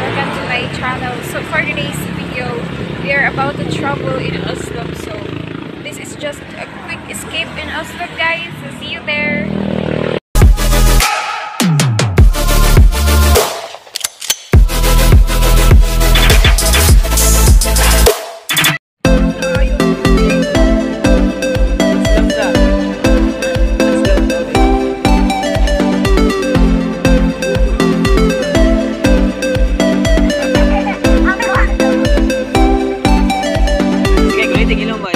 Welcome to my channel. So for today's video, we are about to travel in Oslob. So this is just a quick escape in Oslob guys. See you there. you know, like,